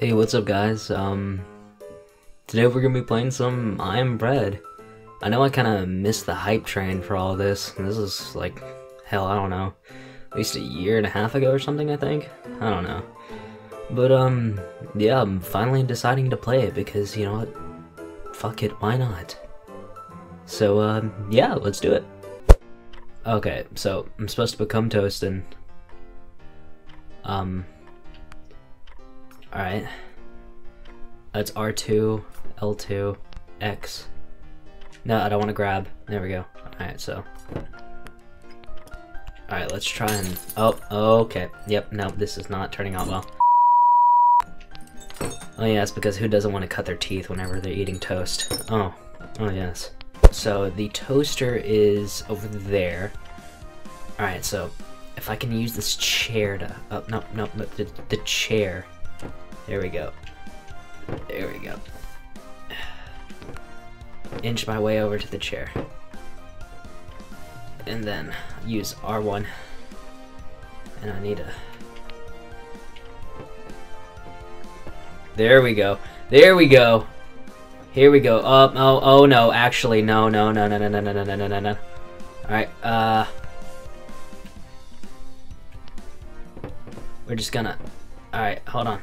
Hey, what's up guys? Um, today we're gonna be playing some I Am Bread. I know I kind of missed the hype train for all this. This is like, hell, I don't know, at least a year and a half ago or something, I think? I don't know. But, um, yeah, I'm finally deciding to play it because, you know what? Fuck it, why not? So, um, yeah, let's do it. Okay, so I'm supposed to become toast and, um, alright. That's R2, L2, X. No, I don't want to grab. There we go. Alright, so. Alright, let's try and... Oh, okay. Yep, no, this is not turning out well. Oh yes, because who doesn't want to cut their teeth whenever they're eating toast? Oh, oh yes. So the toaster is over there. Alright, so if I can use this chair to... Oh, no, no the, the chair. There we go. There we go. Inch my way over to the chair. And then use R1. And I need a... There we go. There we go. Here we go. Oh, oh, oh no. Actually, no, no, no, no, no, no, no, no, no, no, no. Alright, uh... We're just gonna... Alright, hold on.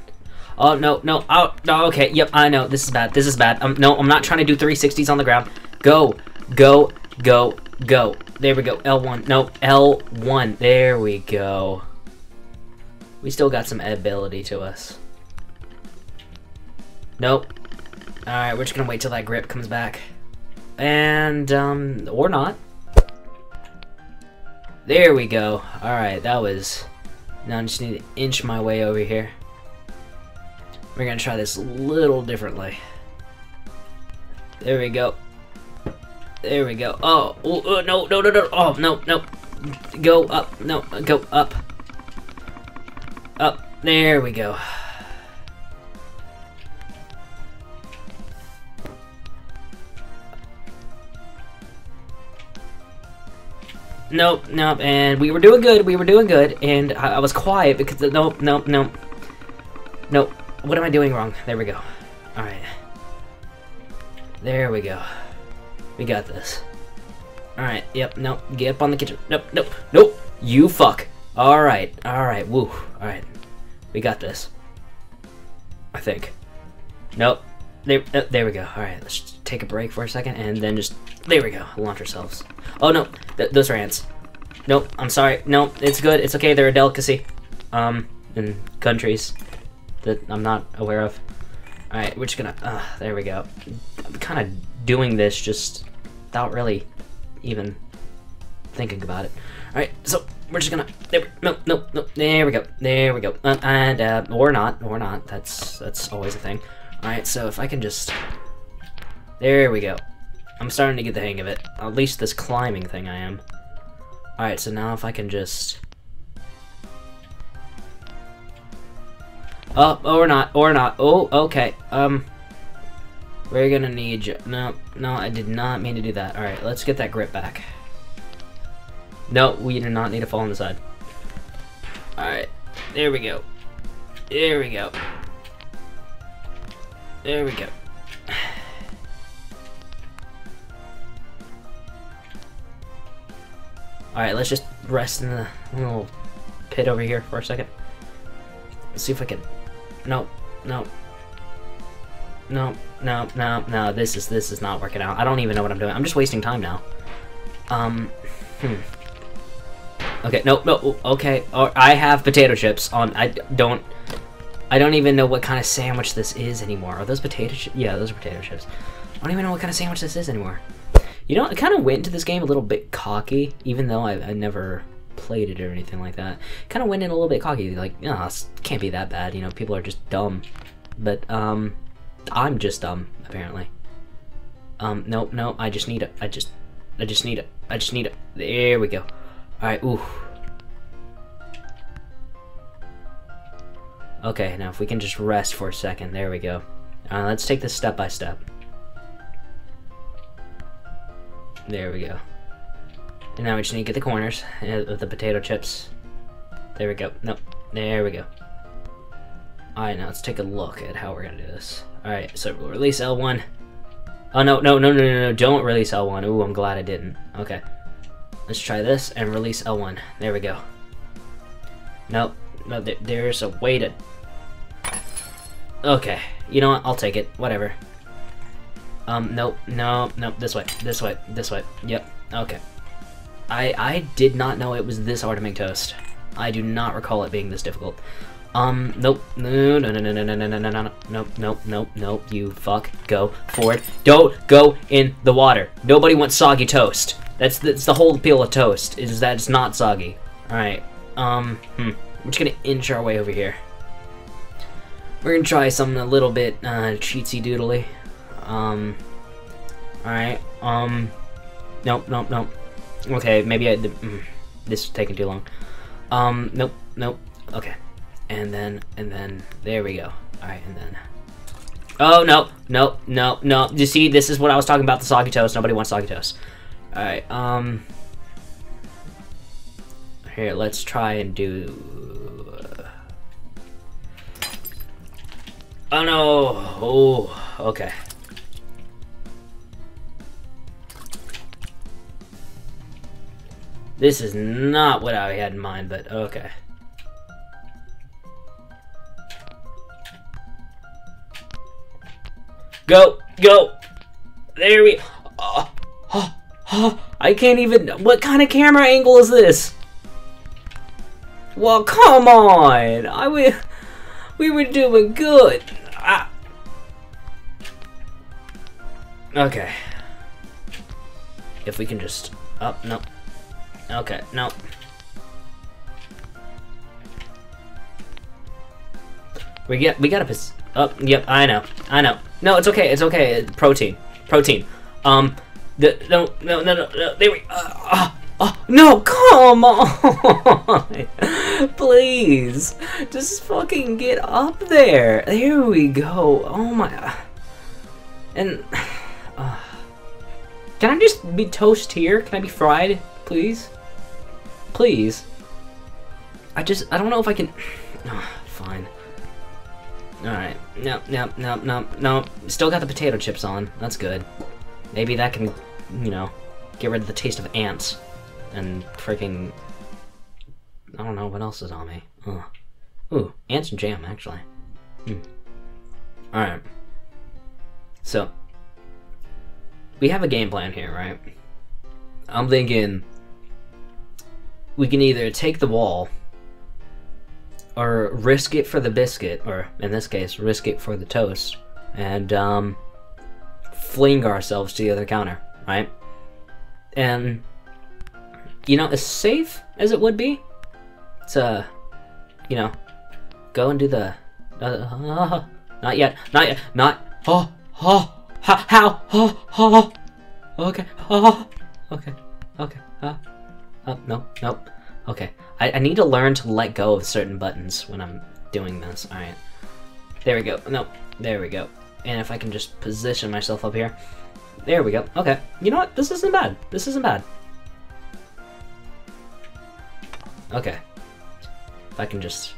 Oh, no, no, oh, no, okay, yep, I know, this is bad, this is bad. Um, no, I'm not trying to do 360s on the ground. Go, go, go, go. There we go, L1, no, L1, there we go. We still got some ability to us. Nope. Alright, we're just gonna wait till that grip comes back. And, um, or not. There we go. Alright, that was... Now I just need to inch my way over here. We're gonna try this a little differently. There we go. There we go. Oh, oh, oh no, no, no, no. Oh, no, no. Go up. No, go up. Up. There we go. Nope, nope, and we were doing good, we were doing good, and I, I was quiet because, nope, nope, nope. Nope, what am I doing wrong? There we go. Alright. There we go. We got this. Alright, yep, nope, get up on the kitchen. Nope, nope, nope, you fuck. Alright, alright, woo, alright. We got this. I think. Nope. There, uh, there we go. Alright, let's take a break for a second and then just... There we go. Launch ourselves. Oh, no. Th those are ants. Nope. I'm sorry. Nope, it's good. It's okay. They're a delicacy. Um, in countries that I'm not aware of. Alright, we're just gonna... Uh, there we go. I'm kind of doing this just without really even thinking about it. Alright, so we're just gonna... There, no, no, no. There we go. There we go. Uh, and, uh, or not. Or not. That's, that's always a thing. Alright, so if I can just... There we go. I'm starting to get the hang of it. At least this climbing thing I am. Alright, so now if I can just... Oh, or not, or not. Oh, okay. Um, we're gonna need you. No, no, I did not mean to do that. Alright, let's get that grip back. No, we do not need to fall on the side. Alright, there we go. There we go. There we go. Alright, let's just rest in the little pit over here for a second. Let's see if I can... No, no. No, no, no, no, this is, this is not working out. I don't even know what I'm doing. I'm just wasting time now. Um, hmm. Okay, no, no, okay. Or I have potato chips on, I don't... I don't even know what kind of sandwich this is anymore. Are those potato chips? Yeah, those are potato chips. I don't even know what kind of sandwich this is anymore. You know, I kind of went into this game a little bit cocky, even though I, I never played it or anything like that. Kind of went in a little bit cocky, like, oh, this can't be that bad, you know, people are just dumb. But, um, I'm just dumb, apparently. Um, nope, no, I just need it. I just, I just need it. I just need it. There we go. Alright, ooh. Okay, now if we can just rest for a second. There we go. Uh, let's take this step by step. There we go. And now we just need to get the corners of the potato chips. There we go. Nope. There we go. Alright, now let's take a look at how we're gonna do this. Alright, so we'll release L1. Oh, no, no, no, no, no, no, don't release L1. Ooh, I'm glad I didn't. Okay. Let's try this and release L1. There we go. Nope. No, there, there's a way to... Okay. You know what? I'll take it. Whatever. Um, nope, no, nope, this way, this way, this way. Yep, okay. I I did not know it was this hard to make toast. I do not recall it being this difficult. Um, nope, no, no, no, no, no, no, no, no, no, no, nope, nope, nope, nope, you fuck, go forward. Don't go in the water. Nobody wants soggy toast. That's, that's the whole appeal of toast, is that it's not soggy. Alright, um, hmm. I'm just gonna inch our way over here. We're gonna try something a little bit, uh, cheatsy doodly. Um, alright, um, nope, nope, nope. Okay, maybe I, mm, this is taking too long. Um, nope, nope, okay. And then, and then, there we go. Alright, and then, oh, no, no, no, no. You see, this is what I was talking about, the soggy toast. Nobody wants soggy toast. Alright, um, here, let's try and do, uh, oh no, oh, okay. This is not what I had in mind, but okay. Go, go. There we. Oh, oh, oh, I can't even. What kind of camera angle is this? Well, come on. I we we were doing good. Ah. Okay. If we can just oh, nope. Okay, no. We get we gotta piss oh yep, I know. I know. No, it's okay, it's okay. Protein. Protein. Um the no no no no, no there we uh, uh, uh, no, come on! Please! Just fucking get up there! There we go. Oh my... And... Uh, can I just be toast here? Can I be fried, please? Please. I just, I don't know if I can... Oh, fine. Alright. No, no, no, no, no. Still got the potato chips on. That's good. Maybe that can, you know, get rid of the taste of ants. And freaking... I don't know what else is on me. Ugh. Ooh, ants and jam, actually. Hmm. Alright. So, we have a game plan here, right? I'm thinking we can either take the wall or risk it for the biscuit, or in this case, risk it for the toast, and um, fling ourselves to the other counter, right? And, you know, as safe as it would be to, you know, go and do the, uh, uh, not yet, not yet, not, oh, oh, how, how, oh, oh, okay, oh, okay, okay, uh, Oh, no, nope. Okay. I, I need to learn to let go of certain buttons when I'm doing this. Alright. There we go. Nope. There we go. And if I can just position myself up here. There we go. Okay. You know what? This isn't bad. This isn't bad. Okay. If I can just...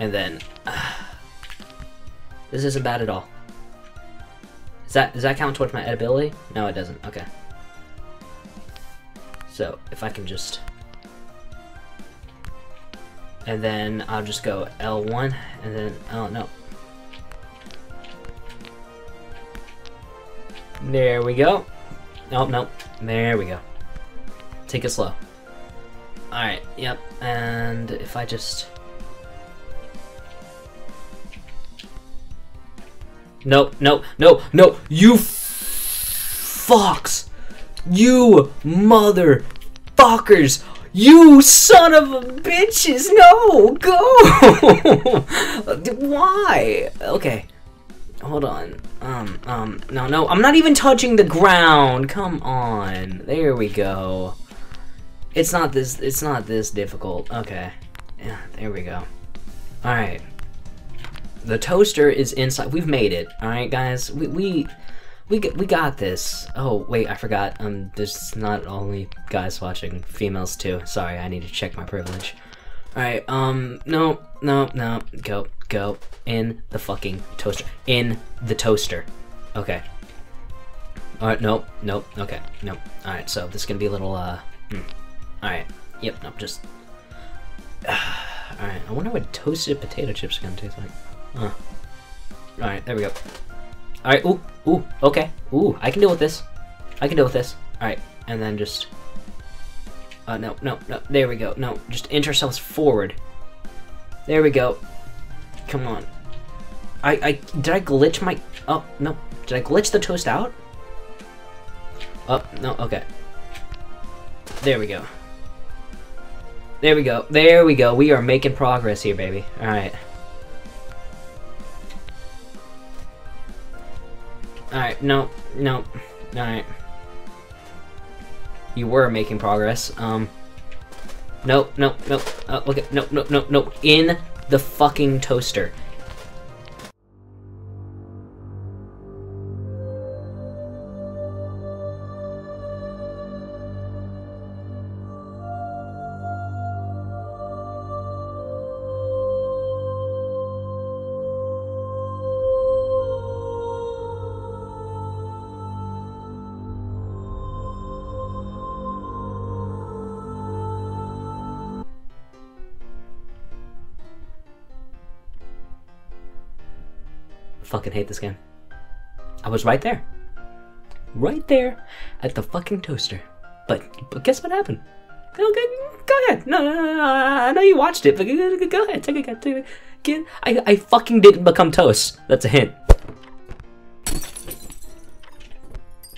And then... Uh, this isn't bad at all. Does that, does that count towards my edibility? No, it doesn't. Okay. So if I can just... And then I'll just go L1 and then, oh no. There we go. Oh, no. There we go. Take it slow. Alright, yep. And if I just... Nope, nope, no, no, you fucks! You motherfuckers! You son of a bitches! No! Go! Why? Okay. Hold on. Um, um, no, no, I'm not even touching the ground! Come on. There we go. It's not this, it's not this difficult. Okay. Yeah, there we go. Alright. The toaster is inside. We've made it. Alright, guys? We, we, we we got this. Oh wait, I forgot. Um, there's not only guys watching, females too. Sorry, I need to check my privilege. All right. Um, no, no, no. Go, go in the fucking toaster. In the toaster. Okay. Alright, nope, nope, okay, nope. Alright, so this is gonna be a little, uh, hmm. Alright, yep, nope, just... Alright, I wonder what toasted potato chips are gonna taste like. Huh. Alright, there we go. Alright, ooh, ooh, okay. Ooh, I can deal with this. I can deal with this. Alright, and then just... Uh, no, no, no, there we go. No, just inch ourselves forward. There we go. Come on. I, I, did I glitch my, oh, no. Did I glitch the toast out? Oh, no, okay. There we go. There we go. There we go. We are making progress here, baby. Alright. No, no. Alright. You were making progress. Um. Nope, nope, nope. Uh, look at, nope, nope, nope, nope. In the fucking toaster. Fucking hate this game. I was right there. Right there at the fucking toaster. But but guess what happened? Go, go, go ahead. No, no, no, no, I know you watched it, but go, ahead. Take a get. I, I fucking didn't become toast. That's a hint.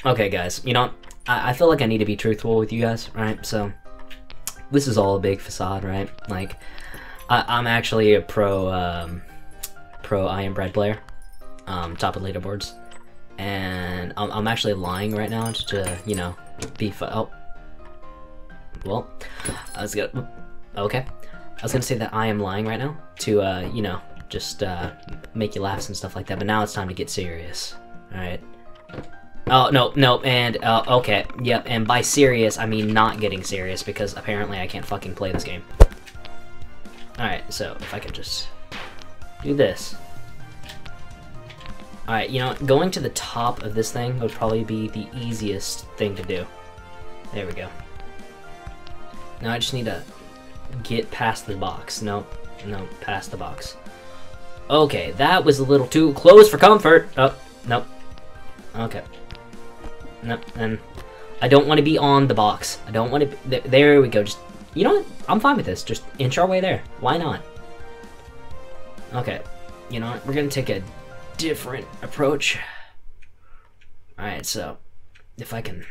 Okay, guys. You know, I, I feel like I need to be truthful with you guys, right? So, this is all a big facade, right? Like, I, I'm actually a pro, um, pro I am bread player um, top of leaderboards. And I'm, I'm actually lying right now just to, you know, be fu- Oh. Well, I was gonna... Okay. I was gonna say that I am lying right now to, uh, you know, just, uh, make you laugh and stuff like that. But now it's time to get serious. Alright. Oh, no, no, and, uh, okay. Yep, and by serious, I mean not getting serious because apparently I can't fucking play this game. Alright, so if I could just do this. Alright, you know, going to the top of this thing would probably be the easiest thing to do. There we go. Now I just need to get past the box. No, no, past the box. Okay, that was a little too close for comfort. Oh, nope. Okay. Nope, and I don't want to be on the box. I don't want to... Th there we go. Just, you know what? I'm fine with this. Just inch our way there. Why not? Okay. You know what? We're going to take a different approach. Alright, so if I can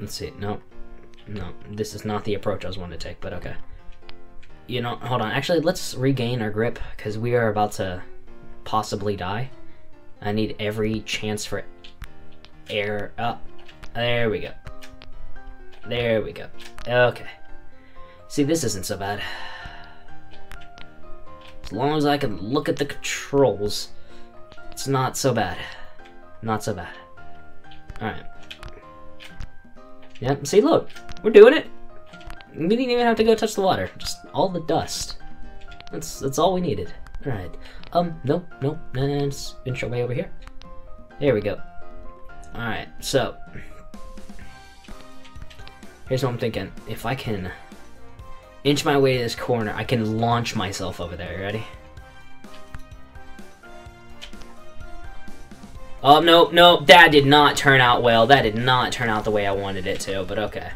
let's see, no. No, this is not the approach I was wanting to take, but okay. You know, hold on. Actually, let's regain our grip because we are about to possibly die. I need every chance for air up. There we go. There we go. Okay. See, this isn't so bad. As long as I can look at the controls. It's not so bad. Not so bad. Alright. Yep, see, look. We're doing it. We didn't even have to go touch the water. Just all the dust. That's that's all we needed. Alright. Um, nope, nope. Let's inch our way over here. There we go. Alright, so. Here's what I'm thinking. If I can inch my way to this corner, I can launch myself over there. Ready? Oh, no, no, that did not turn out well. That did not turn out the way I wanted it to, but okay.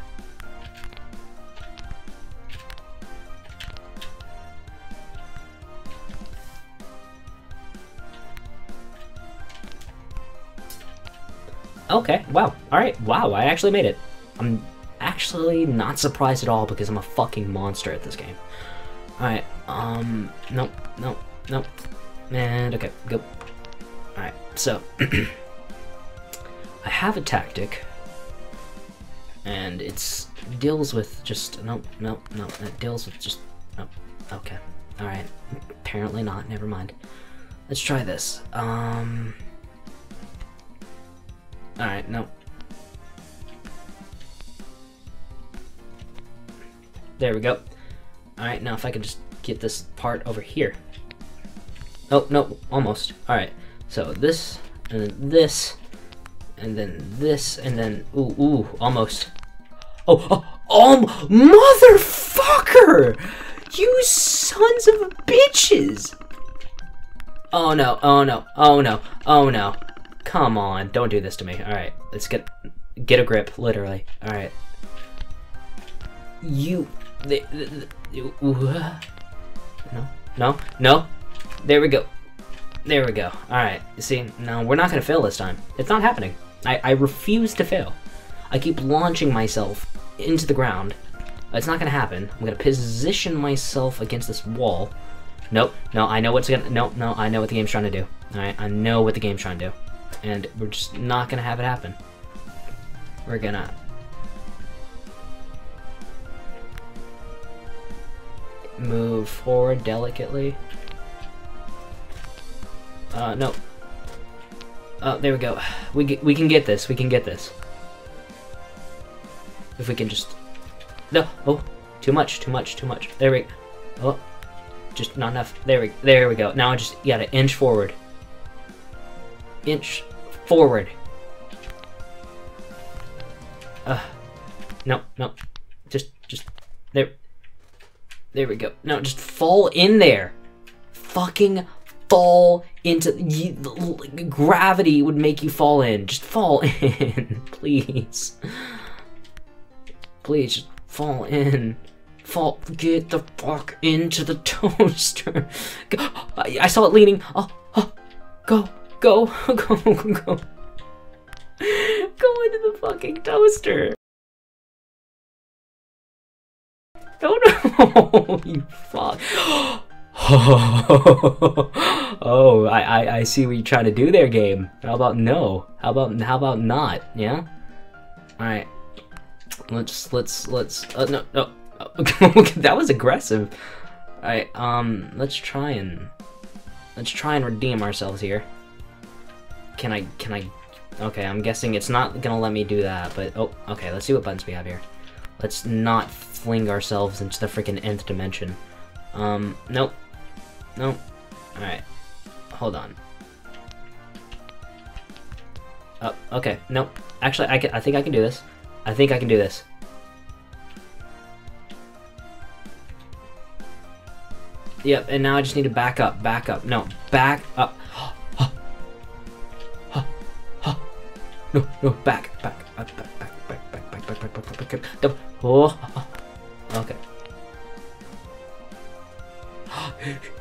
Okay, wow. Alright, wow, I actually made it. I'm actually not surprised at all because I'm a fucking monster at this game. Alright, um, nope, nope, nope. And, okay, go. So I have a tactic, and it's deals with just no, no, no. It deals with just no. Okay, all right. Apparently not. Never mind. Let's try this. Um. All right. No. There we go. All right. Now if I can just get this part over here. Oh, no, almost. Alright, so this, and then this, and then this, and then, ooh, ooh, almost. Oh, oh, oh, motherfucker! You sons of bitches! Oh no, oh no, oh no, oh no. Come on, don't do this to me. Alright, let's get get a grip, literally. Alright. You... They, they, they, ah. no, no, no. There we go. There we go. Alright, see, no, we're not gonna fail this time. It's not happening. I, I refuse to fail. I keep launching myself into the ground. It's not gonna happen. I'm gonna position myself against this wall. Nope, no, I know what's gonna- nope, no, I know what the game's trying to do. Alright, I know what the game's trying to do. And we're just not gonna have it happen. We're gonna... Move forward delicately. Uh, no. Oh, there we go. We, get, we can get this, we can get this. If we can just... No, oh, too much, too much, too much. There we Oh, just not enough. There we, there we go. Now I just gotta inch forward. Inch forward. Uh, no, no, just, just there. There we go. No, just fall in there. Fucking fall into you, gravity would make you fall in. Just fall in, please. Please, just fall in. Fall, get the fuck into the toaster. Go, I, I saw it leaning. Oh, oh, go, go, go, go. Go into the fucking toaster. Oh no, you fuck. oh, I, I, I see what you're trying to do there, game. How about no? How about how about not? Yeah. All right. Let's let's let's. Uh, no no. that was aggressive. All right. Um. Let's try and let's try and redeem ourselves here. Can I can I? Okay, I'm guessing it's not gonna let me do that. But oh, okay. Let's see what buttons we have here. Let's not fling ourselves into the freaking nth dimension. Um, nope. Nope. Alright. Hold on. Oh, okay. Nope. Actually, I, can, I think I can do this. I think I can do this. Yep, and now I just need to back up, back up. No, back up. No, no, back, back, back, back, back, back, back, back, back, back, back, back, back, back. Oh, okay.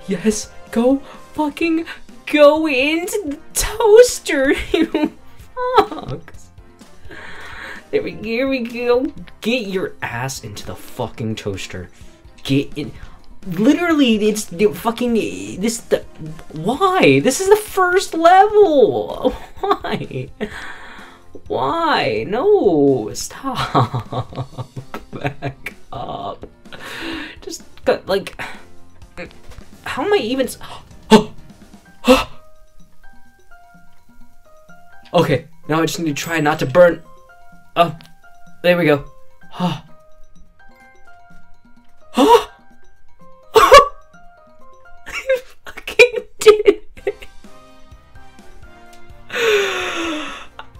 Yes, go fucking go into the toaster, you fucks. There we, here we go. Get your ass into the fucking toaster. Get in. Literally, it's the fucking this. The why? This is the first level. Why? Why? No, stop. Back up. Just got like. How am I even? okay, now I just need to try not to burn. Oh, there we go. Oh. I fucking did it.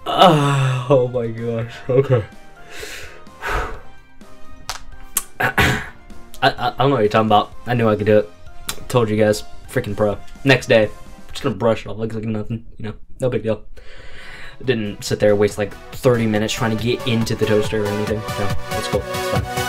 My gosh. Okay. I, I, I don't know what you're talking about. I knew I could do it. Told you guys. Freaking pro. Next day, just gonna brush it off like, like nothing. You know, no big deal. Didn't sit there waste like 30 minutes trying to get into the toaster or anything. No, it's cool. It's fine.